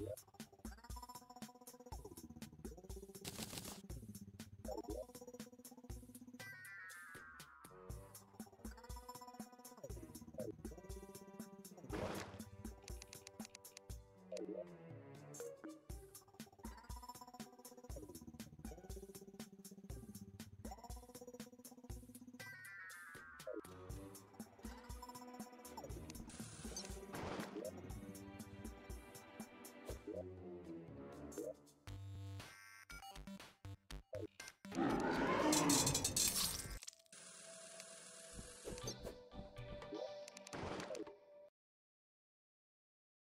Yeah.